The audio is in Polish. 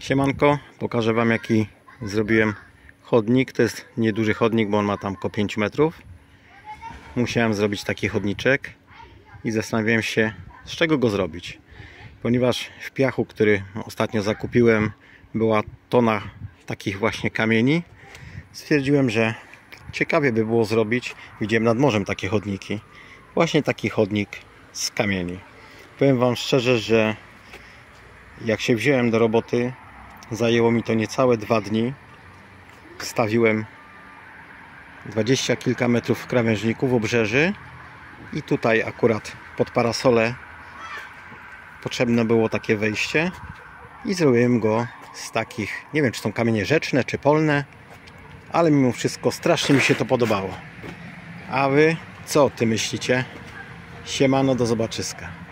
Siemanko, pokażę Wam jaki zrobiłem chodnik. To jest nieduży chodnik, bo on ma tam około 5 metrów. Musiałem zrobić taki chodniczek i zastanawiałem się z czego go zrobić. Ponieważ w piachu, który ostatnio zakupiłem była tona takich właśnie kamieni. Stwierdziłem, że ciekawie by było zrobić. Widziałem nad morzem takie chodniki. Właśnie taki chodnik z kamieni. Powiem Wam szczerze, że jak się wziąłem do roboty, zajęło mi to niecałe dwa dni. Stawiłem dwadzieścia kilka metrów krawężników obrzeży i tutaj akurat pod parasole potrzebne było takie wejście i zrobiłem go z takich, nie wiem czy są kamienie rzeczne czy polne, ale mimo wszystko strasznie mi się to podobało. A wy co o tym myślicie? Siemano, do zobaczyska.